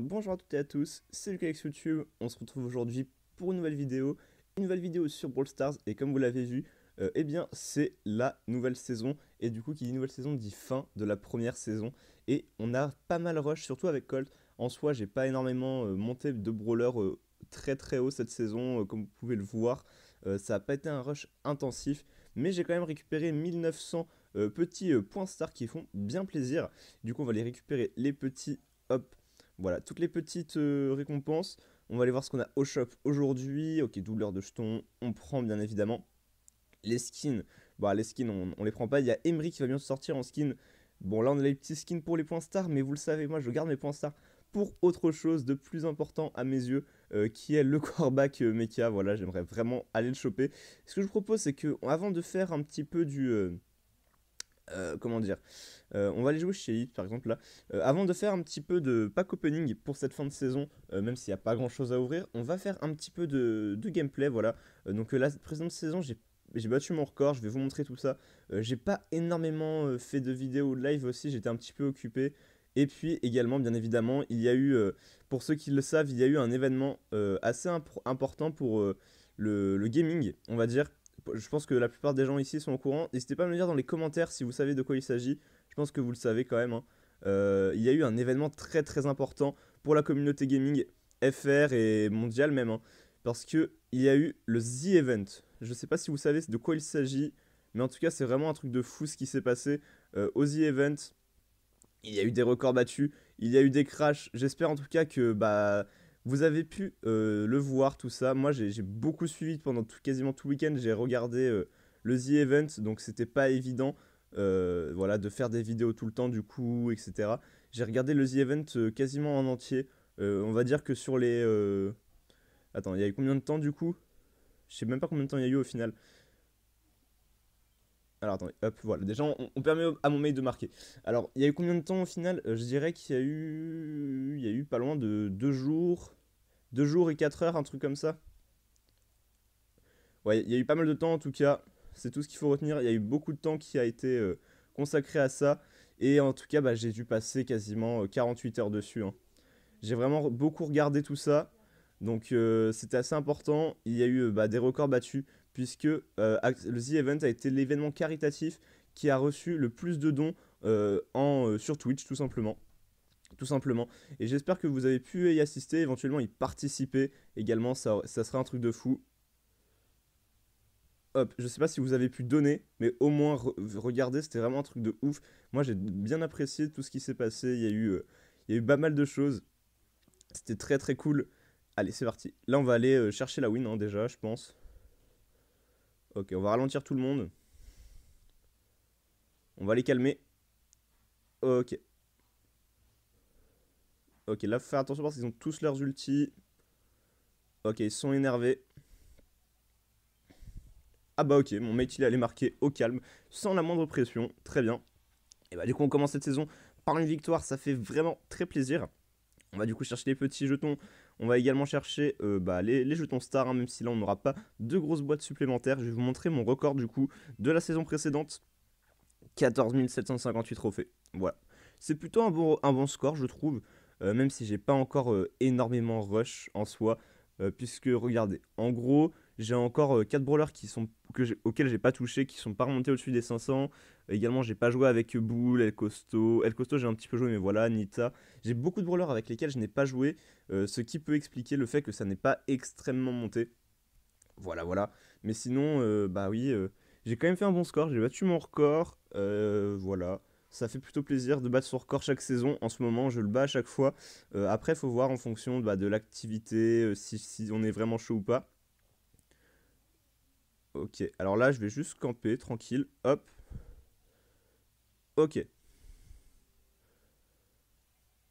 bonjour à toutes et à tous, c'est Lucas YouTube, on se retrouve aujourd'hui pour une nouvelle vidéo, une nouvelle vidéo sur Brawl Stars, et comme vous l'avez vu, euh, eh bien c'est la nouvelle saison, et du coup qui dit nouvelle saison dit fin de la première saison, et on a pas mal rush, surtout avec Colt, en soi j'ai pas énormément euh, monté de brawler euh, très très haut cette saison, comme vous pouvez le voir, ça n'a pas été un rush intensif, mais j'ai quand même récupéré 1900 petits points stars qui font bien plaisir, du coup on va les récupérer les petits hop, voilà, toutes les petites euh, récompenses. On va aller voir ce qu'on a au shop aujourd'hui. Ok, doubleur de jetons, on prend bien évidemment. Les skins, bah les skins on, on les prend pas. Il y a Emery qui va bien sortir en skin. Bon là on a les petits skins pour les points stars, mais vous le savez, moi je garde mes points stars pour autre chose de plus important à mes yeux, euh, qui est le coreback euh, mecha. Voilà, j'aimerais vraiment aller le choper. Ce que je vous propose, c'est que avant de faire un petit peu du, euh, comment dire euh, On va aller jouer chez Hit par exemple là. Euh, avant de faire un petit peu de pack opening pour cette fin de saison, même s'il n'y a pas grand chose à ouvrir, on va faire un petit peu de, gameplay. Voilà. donc la précédente saison, j'ai battu mon record, je vais vous montrer tout ça. j'ai pas énormément fait de vidéos de live aussi, j'étais un petit peu occupé. Et puis également, bien évidemment, il y a eu, pour ceux qui le savent, il y a eu un événement assez important pour le, gaming, on va dire je pense que la plupart des gens ici sont au courant. N'hésitez pas à me dire dans les commentaires si vous savez de quoi il s'agit. Je pense que vous le savez quand même. Hein. Euh, il y a eu un événement très très important pour la communauté gaming FR et mondial même. Hein. parce que il y a eu le The Event. Je ne sais pas si vous savez de quoi il s'agit. Mais en tout cas, c'est vraiment un truc de fou ce qui s'est passé euh, au The Event. Il y a eu des records battus. Il y a eu des crashs. J'espère en tout cas que bah, vous avez pu euh, le voir, tout ça. Moi, j'ai beaucoup suivi pendant quasiment tout le week-end. J'ai regardé euh, le The Event, donc c'était pas évident euh, voilà, de faire des vidéos tout le temps, du coup, etc. J'ai regardé le The Event quasiment en entier. on va dire que sur les. Attends, il y a eu combien de temps du coup? Je sais même pas combien de temps il y a eu au final. Alors attendez, hop, voilà. Déjà, on, permet à mon mail de marquer. Alors, il y a eu combien de temps au final Je dirais qu'il y a eu. Il y a eu pas loin de deux jours. 2 jours et 4 heures, un truc comme ça. Ouais, il y a eu pas mal de temps en tout cas. C'est tout ce qu'il faut retenir. Il y a eu beaucoup de temps qui a été euh, consacré à ça. Et en tout cas, bah, j'ai dû passer quasiment 48 euh, heures dessus. Hein. J'ai vraiment beaucoup regardé tout ça. Donc euh, c'était assez important. Il y a eu bah, des records battus puisque le The Event a été l'événement caritatif qui a reçu le plus de dons en, sur Twitch tout simplement tout simplement. Et j'espère que vous avez pu y assister, éventuellement y participer également, ça, ça serait un truc de fou. Hop, je sais pas si vous avez pu donner, mais au moins regardez, c'était vraiment un truc de ouf. Moi j'ai bien apprécié tout ce qui s'est passé, il y, a eu, euh, y a eu pas mal de choses. C'était très très cool. Allez, c'est parti. Là on va aller euh, chercher la win hein, déjà, je pense. Ok, on va ralentir tout le monde. On va les calmer. Ok. Ok, là, faut faire attention parce qu'ils ont tous leurs ultis. Ok, ils sont énervés. Ah bah ok, mon mate il allé marquer au calme, sans la moindre pression, très bien. Et bah du coup on commence cette saison par une victoire, ça fait vraiment très plaisir. On va du coup chercher les petits jetons, on va également chercher euh, bah, les, jetons stars, hein, même si là on n'aura pas de grosses boîtes supplémentaires. Je vais vous montrer mon record du coup de la saison précédente. 14 758 trophées, voilà. C'est plutôt un bon, score je trouve. Euh, même si j'ai pas encore euh, énormément rush en soi. Puisque regardez, en gros, j'ai encore 4 brawlers qui sont, que auxquels j'ai pas touché, qui sont pas remontés au-dessus des 500. Également, j'ai pas joué avec Bull, El Costo. El Costo, j'ai un petit peu joué, mais voilà, Nita. J'ai beaucoup de brawlers avec lesquels je n'ai pas joué, ce qui peut expliquer le fait que ça n'est pas extrêmement monté. Voilà, voilà. Mais sinon, bah oui, j'ai quand même fait un bon score. J'ai battu mon record. voilà ça fait plutôt plaisir de battre son record chaque saison. En ce moment, je le bats à chaque fois. Euh, après, il faut voir en fonction bah, de l'activité, euh, si, on est vraiment chaud ou pas. Ok, alors là, je vais juste camper, tranquille. Hop. Ok.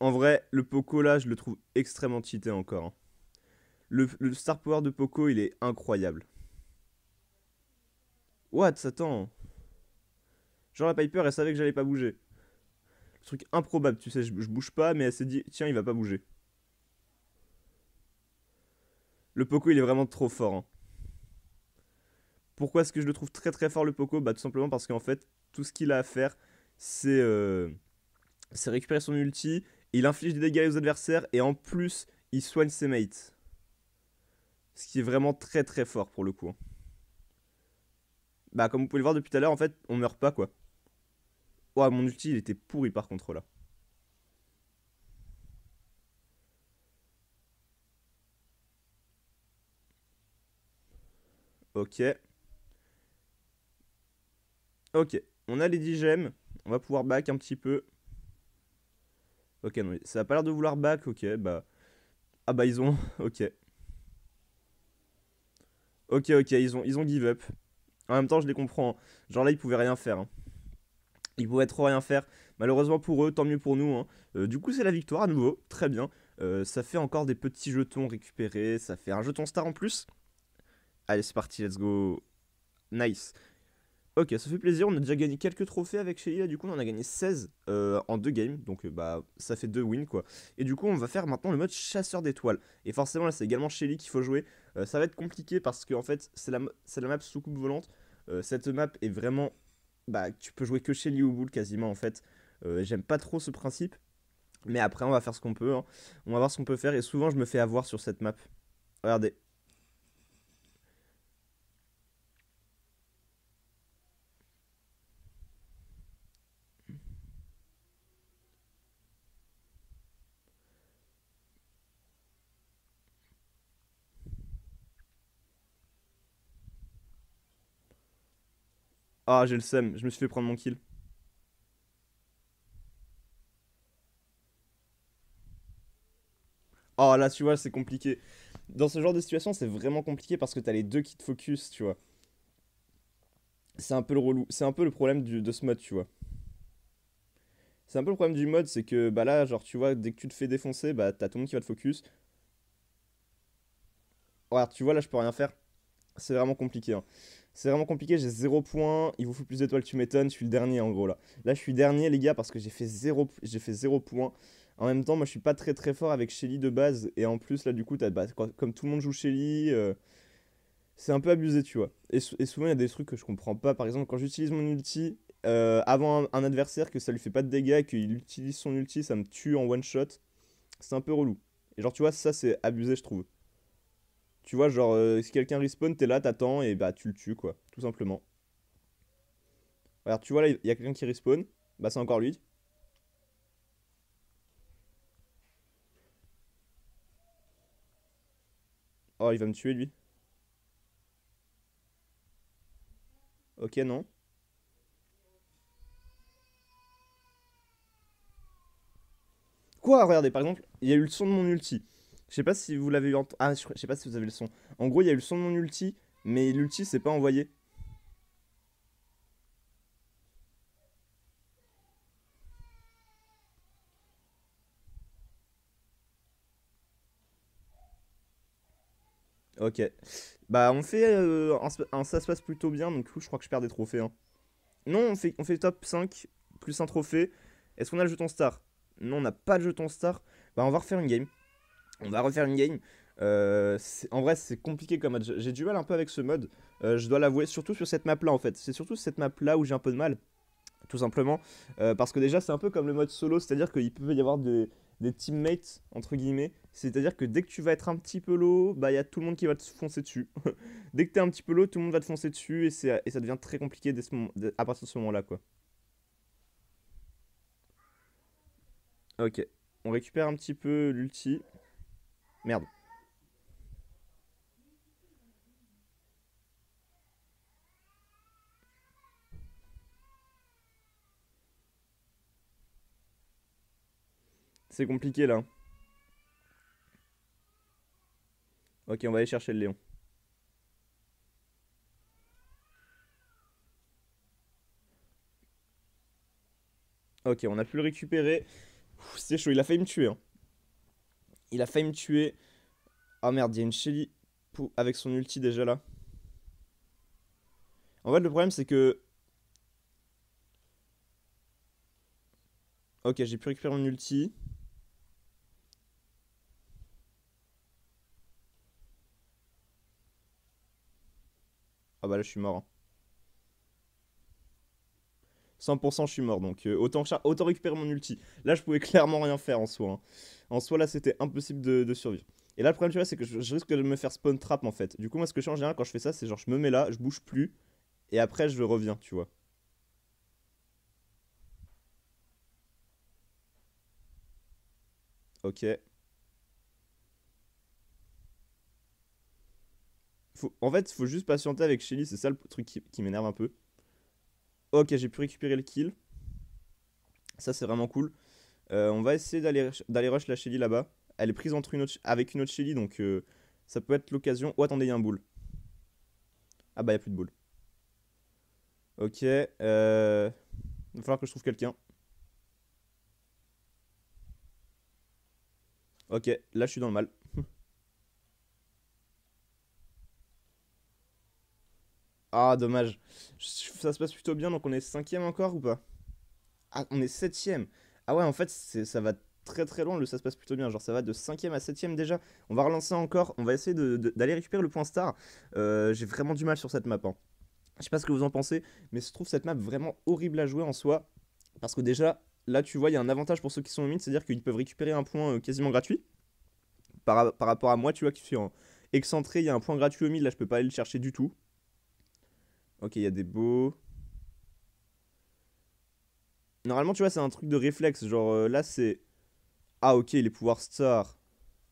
En vrai, le Poco là, je le trouve extrêmement cheaté encore. Hein. Le, Star Power de Poco, il est incroyable. What Attends. Genre la Piper, elle savait que j'allais pas bouger. Le truc improbable, tu sais, je, bouge pas, mais elle s'est dit, tiens, il va pas bouger. Le Poco, il est vraiment trop fort. Hein. Pourquoi est-ce que je le trouve très très fort le Poco? Bah tout simplement parce qu'en fait, tout ce qu'il a à faire, c'est euh, récupérer son ulti Il inflige des dégâts aux adversaires et en plus, il soigne ses mates. Ce qui est vraiment très très fort pour le coup. Hein. Bah, comme vous pouvez le voir depuis tout à l'heure, en fait, on meurt pas quoi. Oh, mon ulti, il était pourri par contre là. Ok. Ok, on a les 10 gemmes. On va pouvoir back un petit peu. Ok, non, ça a pas l'air de vouloir back. Ok, bah. Ah bah, ils ont. ok. Ok, ok, ils ont, ils ont give up. En même temps, je les comprends. Hein. Genre là, ils pouvaient rien faire. Hein. Ils pouvaient trop rien faire. Malheureusement pour eux, tant mieux pour nous. Hein. Euh, du coup, c'est la victoire à nouveau. Très bien. Euh, ça fait encore des petits jetons récupérés. Ça fait un jeton star en plus. Allez, c'est parti, let's go. Nice. Ok, ça fait plaisir. On a déjà gagné quelques trophées avec Shelly. Là, du coup, on a gagné 16 euh, en deux games. Donc, bah, ça fait deux wins, quoi. Et du coup, on va faire maintenant le mode chasseur d'étoiles. Et forcément, là, c'est également Shelly qu'il faut jouer. ça va être compliqué parce que, en fait, c'est la, la map sous-coupe volante. cette map est vraiment bah, tu peux jouer que chez Liu Bull quasiment en fait. Euh, j'aime pas trop ce principe. Mais après, on va faire ce qu'on peut. Hein. On va voir ce qu'on peut faire. Et souvent, je me fais avoir sur cette map. Regardez. Ah, j'ai le seum, je me suis fait prendre mon kill. Oh là, tu vois, c'est compliqué. Dans ce genre de situation, c'est vraiment compliqué parce que t'as les deux qui te focus, tu vois. C'est un peu le relou. C'est un peu le problème de ce mode, tu vois. C'est un peu le problème du mode, c'est que bah là, genre, tu vois, dès que tu te fais défoncer, bah t'as tout le monde qui va te focus. Regarde, tu vois, là, je peux rien faire. C'est vraiment compliqué. Hein. C'est vraiment compliqué, j'ai 0 points. Il vous faut plus d'étoiles, tu m'étonnes. Je suis le dernier en gros là. Là, je suis dernier, les gars, parce que j'ai fait 0 j'ai fait 0 points. En même temps, moi, je suis pas très très fort avec Shelly de base. Et en plus, là, du coup, as, bah, comme tout le monde joue Shelly, euh, c'est un peu abusé, tu vois. Et, souvent, il y a des trucs que je comprends pas. Par exemple, quand j'utilise mon ulti euh, avant un, adversaire, que ça lui fait pas de dégâts, qu'il utilise son ulti, ça me tue en one shot. C'est un peu relou. Et genre, tu vois, ça, c'est abusé, je trouve. Tu vois, genre, euh, si quelqu'un respawn, t'es là, t'attends et bah tu le tues, quoi, tout simplement. Regarde, tu vois là, il y a quelqu'un qui respawn, bah c'est encore lui. Oh, il va me tuer lui. Ok, non. Quoi Regardez, par exemple, il y a eu le son de mon ulti. Je sais pas si vous l'avez eu en... Ah, je sais pas si vous avez le son. En gros, il y a eu le son de mon ulti, mais l'ulti s'est pas envoyé. Ok. Bah, on fait. Euh, ça se passe plutôt bien, donc je crois que je perds des trophées. Hein. Non, on fait, on fait top 5, plus un trophée. Est-ce qu'on a le jeton star? Non, on n'a pas le jeton star. Bah, on va refaire une game. On va refaire une game. Euh, en vrai, c'est compliqué comme mode. J'ai du mal un peu avec ce mode. Euh, je dois l'avouer, surtout sur cette map là en fait. C'est surtout cette map là où j'ai un peu de mal. Tout simplement. Euh, parce que déjà, c'est un peu comme le mode solo. C'est-à-dire qu'il peut y avoir des, teammates, entre guillemets. C'est-à-dire que dès que tu vas être un petit peu low, bah il y a tout le monde qui va te foncer dessus. dès que tu es un petit peu low, tout le monde va te foncer dessus. Et, ça devient très compliqué à partir de ce moment là quoi. Ok. On récupère un petit peu l'ulti. Merde. C'est compliqué là. Ok, on va aller chercher le lion. Ok, on a pu le récupérer. C'est chaud, il a failli me tuer. Hein. Il a failli me tuer. Ah oh merde, il y a une Shelly avec son ulti déjà là. En fait, le problème c'est que. Ok, j'ai pu récupérer mon ulti. Ah bah là, je suis mort. Hein. 100% je suis mort. Donc euh, autant, autant récupérer mon ulti. Là, je pouvais clairement rien faire en soi. Hein. En soi, là, c'était impossible de, survivre. Et là, le problème, tu vois, c'est que je, risque de me faire spawn trap en fait. Du coup, moi, ce que je fais en général quand je fais ça, c'est genre je me mets là, je bouge plus. Et après, je reviens, tu vois. Ok. En fait, faut juste patienter avec Shelly, c'est ça le truc qui, m'énerve un peu. Ok, j'ai pu récupérer le kill. Ça, c'est vraiment cool. Euh, on va essayer d'aller rush la Shelly là-bas. Elle est prise entre une autre, avec une autre Shelly, donc euh, ça peut être l'occasion. Oh, attendez, il y a un boule. Ah bah, il n'y a plus de boule. Ok. Euh... Il va falloir que je trouve quelqu'un. Ok, là, je suis dans le mal. Ah, dommage. Ça se passe plutôt bien, donc on est cinquième encore ou pas? Ah, on est septième. Ah ouais, en fait, ça va très très loin, le ça se passe plutôt bien. Genre, ça va de cinquième à septième déjà. On va relancer encore. On va essayer d'aller récupérer le point star. Euh, j'ai vraiment du mal sur cette map. Hein. Je sais pas ce que vous en pensez, mais je trouve cette map vraiment horrible à jouer en soi. Parce que déjà, là, tu vois, il y a un avantage pour ceux qui sont au mid, c'est-à-dire qu'ils peuvent récupérer un point euh, quasiment gratuit. Par, par, rapport à moi, tu vois, qui suis en excentré, il y a un point gratuit au mid, là, je peux pas aller le chercher du tout. Ok, il y a des beaux. Normalement, tu vois, c'est un truc de réflexe. Genre, euh, là, c'est... Ah, ok, les pouvoirs star.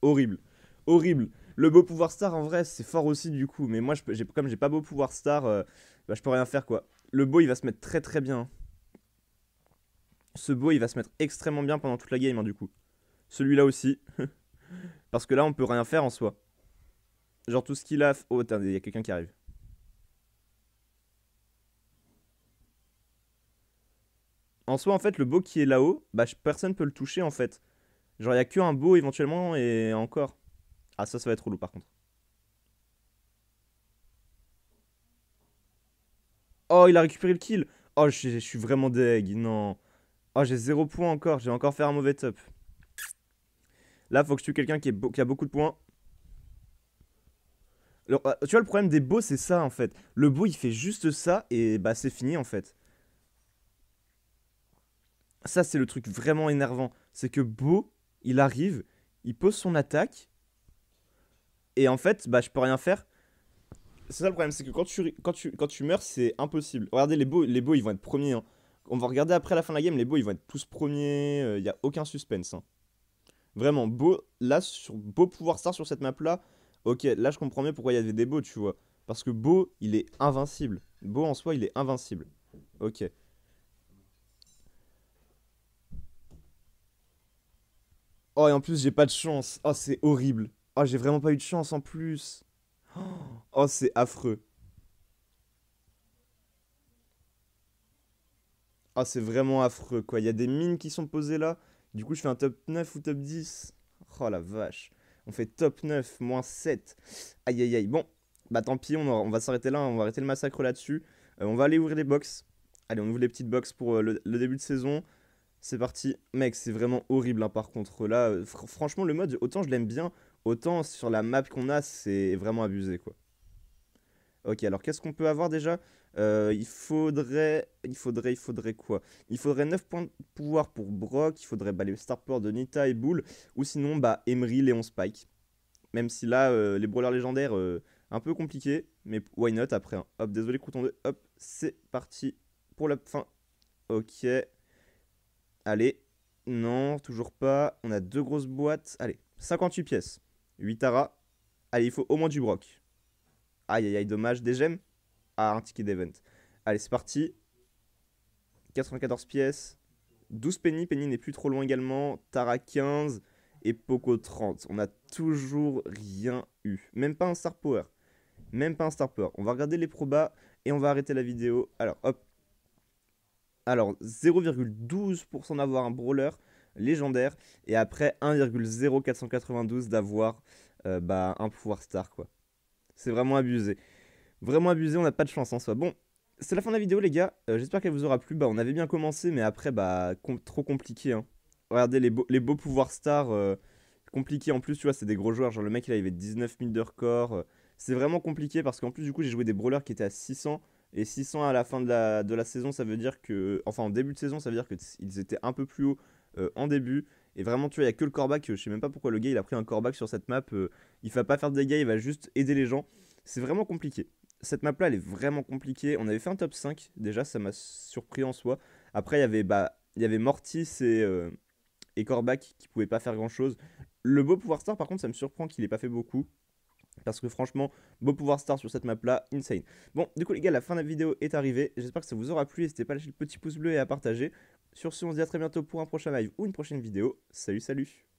Horrible. Horrible. Le beau pouvoir star, en vrai, c'est fort aussi, du coup. Mais moi, je, comme j'ai pas beau pouvoir star, euh, bah, je peux rien faire, quoi. Le beau, il va se mettre très très bien. Ce beau, il va se mettre extrêmement bien pendant toute la game, hein, du coup. Celui-là aussi. Parce que là, on peut rien faire en soi. Genre, tout ce qu'il a... Oh, attendez, il y a quelqu'un qui arrive. En soi, en fait, le beau qui est là-haut, bah, personne peut le toucher, en fait. Genre, il n'y a qu'un beau éventuellement et encore. Ah, ça, ça va être relou, par contre. Oh, il a récupéré le kill. Oh, je suis vraiment deg. Non. Oh, j'ai zéro point encore. J'ai encore fait un mauvais top. Là, faut que je tue quelqu'un qui, a beaucoup de points. Euh, tu vois, le problème des beaux, c'est ça, en fait. Le beau, il fait juste ça et bah, c'est fini, en fait. Ça, c'est le truc vraiment énervant. C'est que Beau, il arrive, il pose son attaque. Et en fait, bah, je peux rien faire. C'est ça le problème, c'est que quand tu, quand tu, quand tu meurs, c'est impossible. Regardez, les beaux, les beaux, ils vont être premiers. Hein. On va regarder après la fin de la game, les beaux, ils vont être tous premiers. Il euh, n'y a aucun suspense. Hein. Vraiment, beau, là, sur, beau pouvoir star sur cette map-là. Ok, là, je comprends mieux pourquoi il y avait des beaux, tu vois. Parce que beau, il est invincible. Beau en soi, il est invincible. Ok. Oh, et en plus, j'ai pas de chance. Oh, c'est horrible. Oh, j'ai vraiment pas eu de chance en plus. Oh, c'est affreux. Oh, c'est vraiment affreux, quoi. Il y a des mines qui sont posées là. Du coup, je fais un top 9 ou top 10. Oh la vache. On fait top 9, moins 7. Aïe, aïe, aïe. Bon, bah tant pis, on, va s'arrêter là. On va arrêter le massacre là-dessus. Euh, on va aller ouvrir les box. Allez, on ouvre les petites box pour euh, le début de saison. C'est parti. Mec, c'est vraiment horrible hein, par contre. Là, euh, franchement, le mode, autant je l'aime bien, autant sur la map qu'on a, c'est vraiment abusé quoi. Ok, alors qu'est-ce qu'on peut avoir déjà? Euh, Il faudrait... Il faudrait... Il faudrait quoi? Il faudrait 9 points de pouvoir pour Brock, il faudrait bah, les star power de Nita et Bull, ou sinon bah, Emery, Léon Spike. Même si là, euh, les brawlers légendaires, un peu compliqué, mais why not après hein. Hop, désolé, crouton 2, hop, c'est parti pour la fin. Ok, Allez. Non, toujours pas. On a deux grosses boîtes. Allez, 58 pièces. 8 Tara. Allez, il faut au moins du broc. Aïe, aïe, aïe, dommage. Des gemmes Ah, un ticket d'event. Allez, c'est parti. 94 pièces. 12 Penny. Penny n'est plus trop loin également. Tara 15. Et Poco 30. On a toujours rien eu. Même pas un Star Power. Même pas un Star Power. On va regarder les probas et on va arrêter la vidéo. Alors, hop, alors, 0,12% d'avoir un brawler légendaire. Et après, 1,0492 d'avoir euh, bah, un pouvoir star, quoi. C'est vraiment abusé. Vraiment abusé, on n'a pas de chance en soi. Bon, c'est la fin de la vidéo, les gars. Euh, j'espère qu'elle vous aura plu. Bah, on avait bien commencé, mais après, bah, trop compliqué. Hein. Regardez les, beaux, les beaux pouvoirs stars. Euh, compliqué en plus, tu vois, c'est des gros joueurs. Genre, le mec, il avait 19 000 de record. c'est vraiment compliqué parce qu'en plus, du coup, j'ai joué des brawlers qui étaient à 600 Et s'ils sont à la fin de la, saison, ça veut dire que. Enfin, en début de saison, ça veut dire qu'ils étaient un peu plus haut euh, en début. Et vraiment, tu vois, il n'y a que le corback. Je sais même pas pourquoi le gars il a pris un corback sur cette map. Euh, il va pas faire de dégâts, il va juste aider les gens. C'est vraiment compliqué. Cette map là, elle est vraiment compliquée. On avait fait un top 5. Déjà, ça m'a surpris en soi. Après, il y avait, bah, y avait Mortis et, euh, et Corbac qui pouvaient pas faire grand chose. Le beau pouvoir star, par contre, ça me surprend qu'il ait pas fait beaucoup. Parce que franchement, beau pouvoir star sur cette map là, insane. Bon, du coup les gars, la fin de la vidéo est arrivée. J'espère que ça vous aura plu. N'hésitez pas à lâcher le petit pouce bleu et à partager. Sur ce, on se dit à très bientôt pour un prochain live ou une prochaine vidéo. Salut, salut